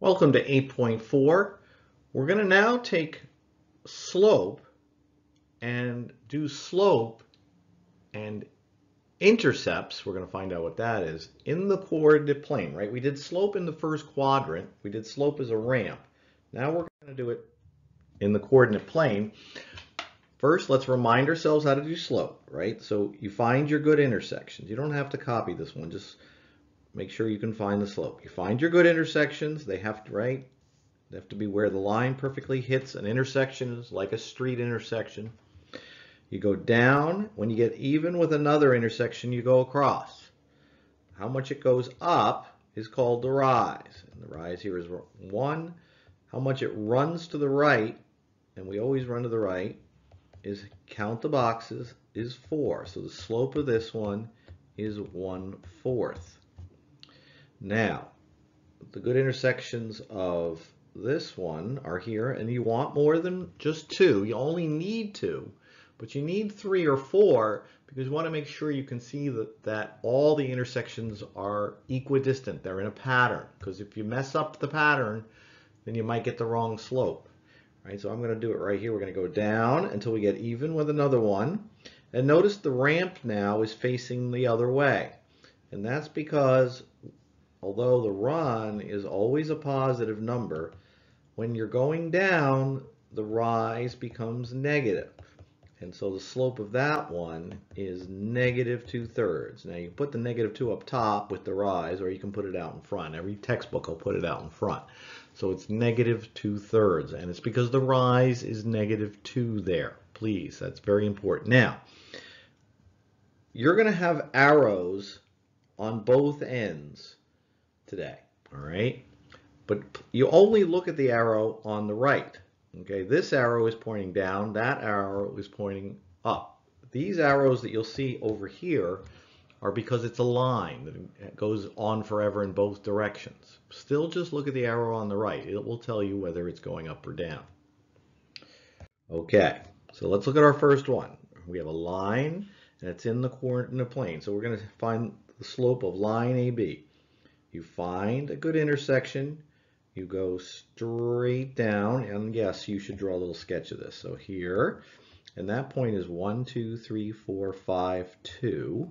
Welcome to 8.4. We're going to now take slope and do slope and intercepts. We're going to find out what that is in the coordinate plane, right? We did slope in the first quadrant. We did slope as a ramp. Now we're going to do it in the coordinate plane. First, let's remind ourselves how to do slope, right? So you find your good intersections. You don't have to copy this one. Just make sure you can find the slope. You find your good intersections. They have to, right? They have to be where the line perfectly hits an intersection is like a street intersection. You go down. When you get even with another intersection, you go across. How much it goes up is called the rise. And the rise here is 1. How much it runs to the right, and we always run to the right, is count the boxes, is 4. So the slope of this one is 1 fourth. Now, the good intersections of this one are here, and you want more than just two. You only need two, but you need three or four because you want to make sure you can see that, that all the intersections are equidistant. They're in a pattern, because if you mess up the pattern, then you might get the wrong slope. Right, so I'm going to do it right here. We're going to go down until we get even with another one. And notice the ramp now is facing the other way. And that's because although the run is always a positive number, when you're going down, the rise becomes negative. And so the slope of that one is negative two thirds. Now you put the negative two up top with the rise, or you can put it out in front. Every textbook will put it out in front. So it's negative two thirds, and it's because the rise is negative two there. Please, that's very important. Now, you're going to have arrows on both ends today, all right? But you only look at the arrow on the right, okay? This arrow is pointing down, that arrow is pointing up. These arrows that you'll see over here are because it's a line that goes on forever in both directions. Still just look at the arrow on the right. It will tell you whether it's going up or down. Okay, so let's look at our first one. We have a line and it's in the coordinate plane. So we're going to find the slope of line AB. You find a good intersection, you go straight down, and yes, you should draw a little sketch of this. So here, and that point is 1, 2, 3, 4, 5, 2.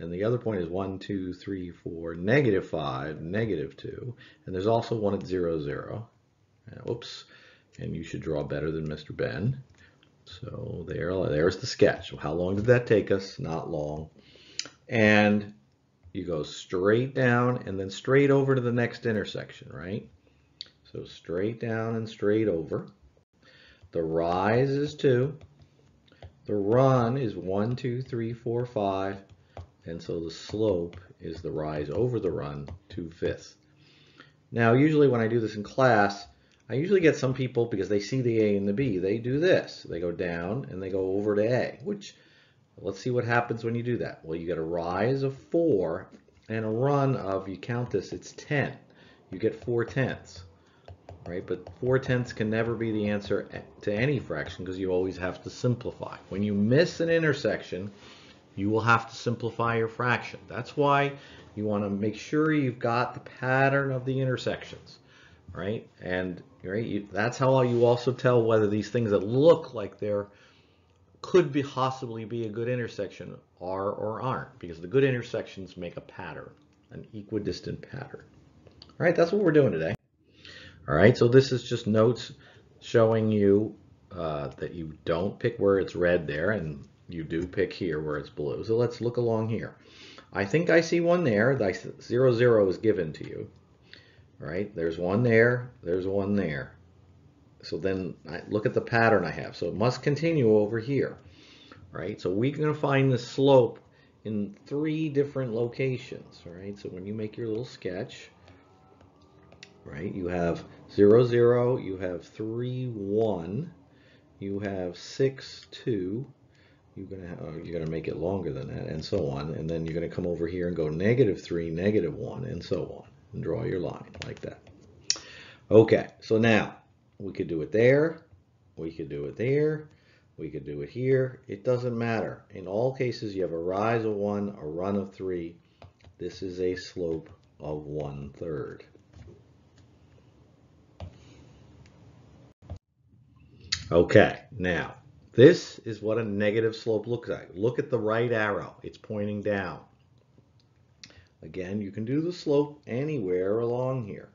And the other point is 1, 2, 3, 4, negative 5, negative 2. And there's also one at 0, 0. Whoops. And you should draw better than Mr. Benn. So there, there's the sketch. How long did that take us? Not long. And you go straight down and then straight over to the next intersection, right? So straight down and straight over. The rise is 2. The run is one, two, three, four, five, And so the slope is the rise over the run, 2 fifths. Now, usually when I do this in class, I usually get some people, because they see the A and the B, they do this. They go down and they go over to A, which Let's see what happens when you do that. Well, you get a rise of 4 and a run of, you count this, it's 10. You get 4 tenths, right? But 4 tenths can never be the answer to any fraction because you always have to simplify. When you miss an intersection, you will have to simplify your fraction. That's why you want to make sure you've got the pattern of the intersections, right? And right, you, that's how you also tell whether these things that look like they're could be possibly be a good intersection are or aren't because the good intersections make a pattern, an equidistant pattern. All right, that's what we're doing today. All right, so this is just notes showing you uh, that you don't pick where it's red there and you do pick here where it's blue. So let's look along here. I think I see one there. The zero, zero is given to you. All right, there's one there, there's one there. So then I look at the pattern I have. So it must continue over here, right? So we're going to find the slope in three different locations, right? So when you make your little sketch, right, you have 0, 0, you have 3, 1, you have 6, 2, you're gonna have, uh, you're gonna make it longer than that, and so on. And then you're gonna come over here and go negative three, negative one, and so on, and draw your line like that. Okay, so now we could do it there. We could do it there. We could do it here. It doesn't matter. In all cases, you have a rise of 1, a run of 3. This is a slope of one third. Okay, now, this is what a negative slope looks like. Look at the right arrow. It's pointing down. Again, you can do the slope anywhere along here.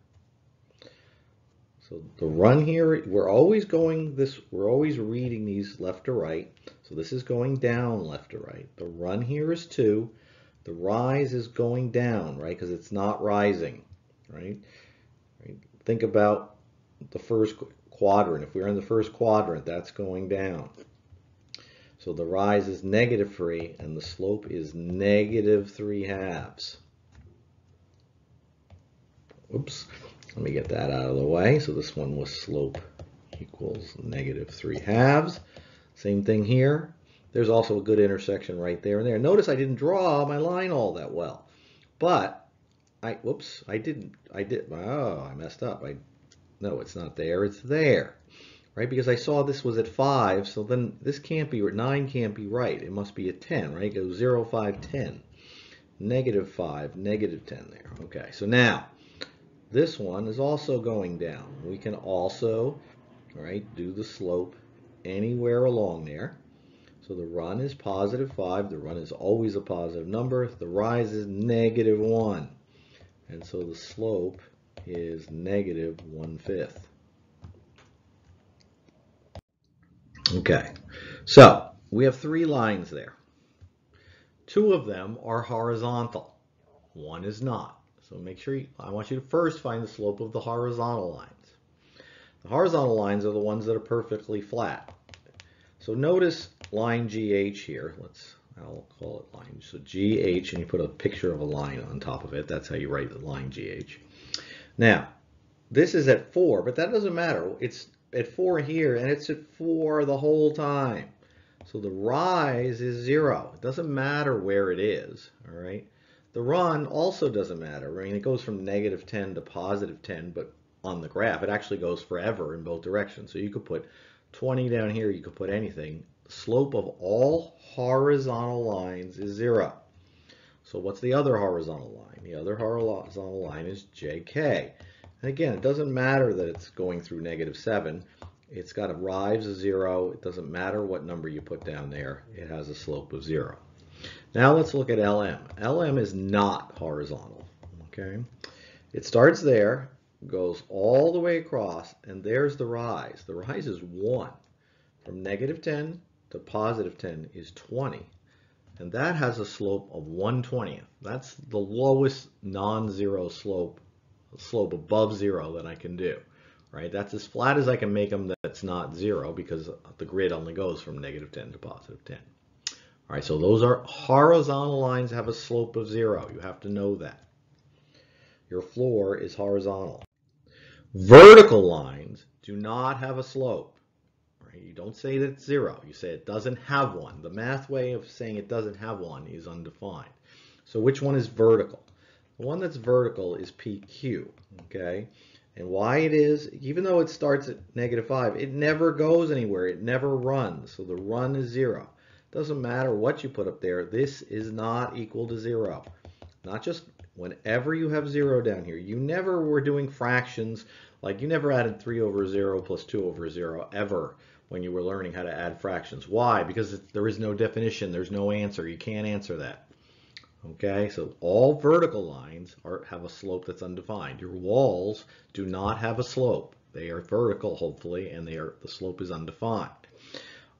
So the run here, we're always going this, we're always reading these left to right. So this is going down left to right. The run here is two. The rise is going down, right? Because it's not rising, right? right? Think about the first quadrant. If we're in the first quadrant, that's going down. So the rise is negative 3 and the slope is negative 3 halves. Oops, let me get that out of the way. So this one was slope equals negative 3 halves. Same thing here. There's also a good intersection right there and there. Notice I didn't draw my line all that well. But, I, whoops, I didn't, I did, oh, I messed up. I, no, it's not there, it's there. Right, because I saw this was at 5, so then this can't be, 9 can't be right. It must be at 10, right? Goes 0, 5, 10. Negative 5, negative 10 there. Okay, so now, this one is also going down. We can also, right, do the slope anywhere along there. So the run is positive 5. The run is always a positive number. The rise is negative 1. And so the slope is negative 1 fifth. Okay, so we have three lines there. Two of them are horizontal. One is not. So make sure, you, I want you to first find the slope of the horizontal lines. The horizontal lines are the ones that are perfectly flat. So notice line GH here. Let's, I'll call it line. So GH, and you put a picture of a line on top of it. That's how you write the line GH. Now, this is at 4, but that doesn't matter. It's at 4 here, and it's at 4 the whole time. So the rise is 0. It doesn't matter where it is, all right? The run also doesn't matter. I mean, it goes from negative 10 to positive 10, but on the graph, it actually goes forever in both directions. So you could put 20 down here, you could put anything. Slope of all horizontal lines is zero. So what's the other horizontal line? The other horizontal line is JK. And again, it doesn't matter that it's going through negative 7. It's got a rise of 0. It doesn't matter what number you put down there. It has a slope of 0. Now let's look at LM. LM is not horizontal, okay? It starts there, goes all the way across, and there's the rise. The rise is 1. From negative 10 to positive 10 is 20. And that has a slope of 1 20th. That's the lowest non-zero slope, slope above zero that I can do, right? That's as flat as I can make them that's not zero because the grid only goes from negative 10 to positive 10. All right, so those are horizontal lines have a slope of zero. You have to know that. Your floor is horizontal. Vertical lines do not have a slope. Right? You don't say that it's zero. You say it doesn't have one. The math way of saying it doesn't have one is undefined. So which one is vertical? The one that's vertical is PQ, okay? And why it is, even though it starts at negative 5, it never goes anywhere. It never runs. So the run is 0. Doesn't matter what you put up there. This is not equal to zero. Not just whenever you have zero down here. You never were doing fractions, like you never added 3 over 0 plus 2 over 0 ever when you were learning how to add fractions. Why? Because there is no definition. There's no answer. You can't answer that. Okay, so all vertical lines are, have a slope that's undefined. Your walls do not have a slope. They are vertical, hopefully, and they are the slope is undefined.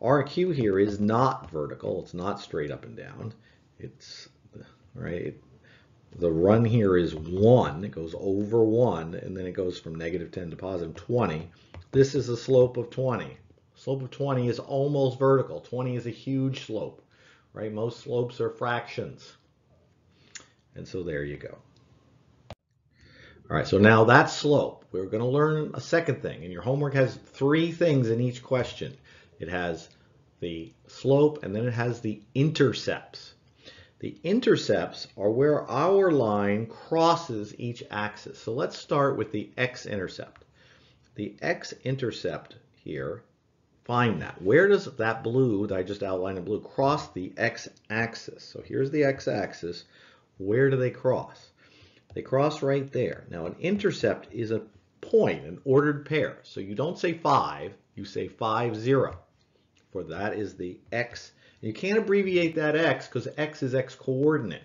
RQ here is not vertical. It's not straight up and down. It's, right, the run here is 1. It goes over 1, and then it goes from negative 10 to positive 20. This is a slope of 20. Slope of 20 is almost vertical. 20 is a huge slope, right? Most slopes are fractions. And so there you go. All right, so now that slope. We're going to learn a second thing, and your homework has three things in each question. It has the slope and then it has the intercepts. The intercepts are where our line crosses each axis. So let's start with the x-intercept. The x-intercept here, find that. Where does that blue that I just outlined in blue cross the x-axis? So here's the x-axis. Where do they cross? They cross right there. Now an intercept is a point, an ordered pair. So you don't say 5, you say 5, 0. For that is the x. You can't abbreviate that x because x is x coordinate.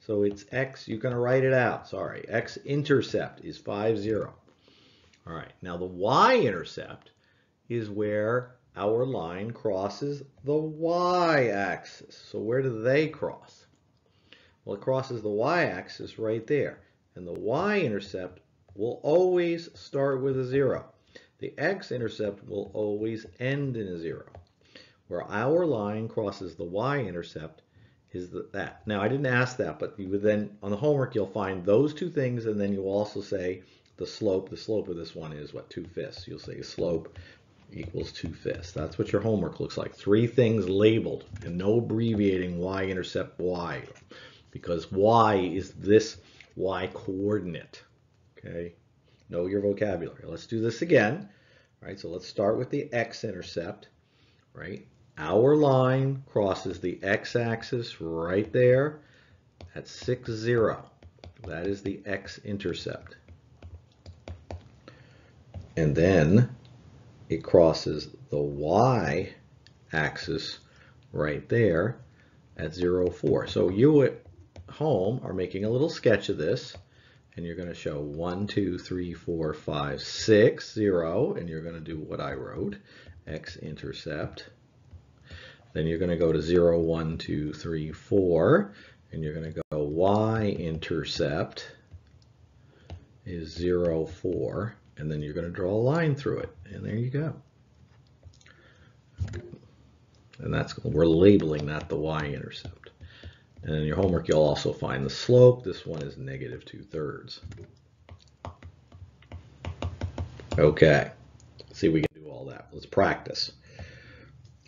So it's x, you're going to write it out, sorry. x-intercept is 5, 0. All right, now the y-intercept is where our line crosses the y-axis. So where do they cross? Well, it crosses the y-axis right there. And the y-intercept will always start with a 0. The x-intercept will always end in a 0. Where our line crosses the y-intercept, is that. Now, I didn't ask that, but you would then, on the homework, you'll find those two things, and then you'll also say the slope. The slope of this one is, what, 2 fifths. You'll say slope equals 2 fifths. That's what your homework looks like. Three things labeled, and no abbreviating y-intercept y, because y is this y coordinate. Okay, know your vocabulary. Let's do this again. All right, so let's start with the x-intercept, right? Our line crosses the x-axis right there at 6, 0. That is the x-intercept. And then it crosses the y-axis right there at 0, 4. So you at home are making a little sketch of this and you're going to show 1, 2, 3, 4, 5, 6, 0, and you're going to do what I wrote, x-intercept. Then you're going to go to 0, 1, 2, 3, 4, and you're going to go y-intercept is 0, 4, and then you're going to draw a line through it, and there you go. And that's we're labeling that the y-intercept. And in your homework, you'll also find the slope. This one is negative 2 thirds. Okay, see we can do all that. Let's practice.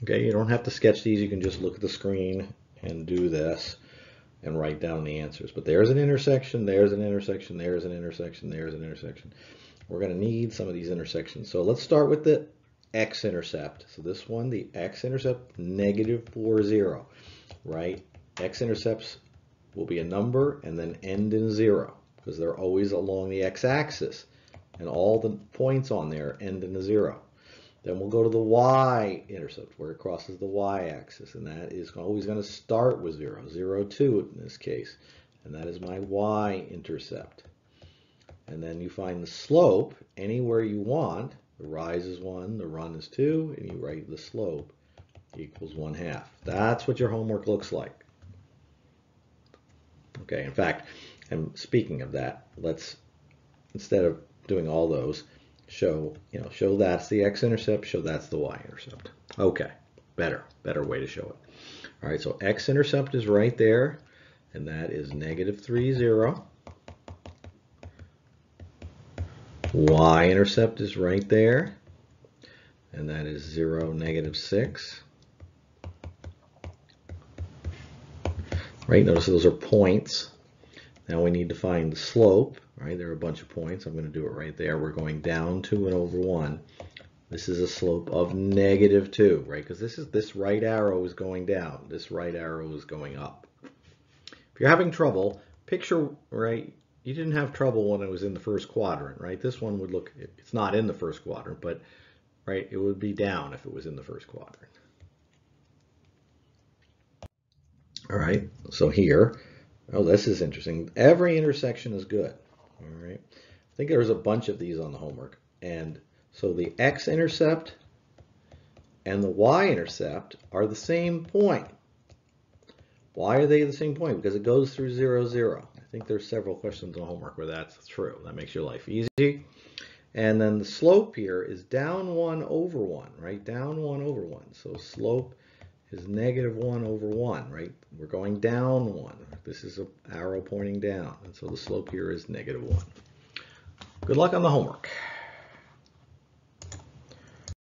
Okay, you don't have to sketch these. You can just look at the screen and do this and write down the answers. But there's an intersection, there's an intersection, there's an intersection, there's an intersection. We're going to need some of these intersections. So let's start with the x-intercept. So this one, the x-intercept, negative 4, 0, right? X-intercepts will be a number and then end in 0 because they're always along the x-axis. And all the points on there end in a 0. Then we'll go to the y-intercept where it crosses the y-axis. And that is always going to start with 0, 0, 2 in this case. And that is my y-intercept. And then you find the slope anywhere you want. The rise is 1, the run is 2, and you write the slope equals 1 half. That's what your homework looks like. Okay, in fact, and speaking of that, let's, instead of doing all those, show, you know, show that's the x-intercept, show that's the y-intercept. Okay, better, better way to show it. All right, so x-intercept is right there, and that is negative 3, 0. Y-intercept is right there, and that is 0, negative 6. right? Notice those are points. Now we need to find the slope, right? There are a bunch of points. I'm going to do it right there. We're going down 2 and over 1. This is a slope of negative 2, right? Because this is this right arrow is going down. This right arrow is going up. If you're having trouble, picture, right, you didn't have trouble when it was in the first quadrant, right? This one would look, it's not in the first quadrant, but, right, it would be down if it was in the first quadrant. All right, so here, oh, this is interesting. Every intersection is good. All right, I think there's a bunch of these on the homework. And so the x-intercept and the y-intercept are the same point. Why are they the same point? Because it goes through 0, 0. I think there's several questions on the homework where that's true. That makes your life easy. And then the slope here is down 1 over 1, right? Down 1 over 1. So slope is negative 1 over 1, right? We're going down 1. This is an arrow pointing down, and so the slope here is negative 1. Good luck on the homework.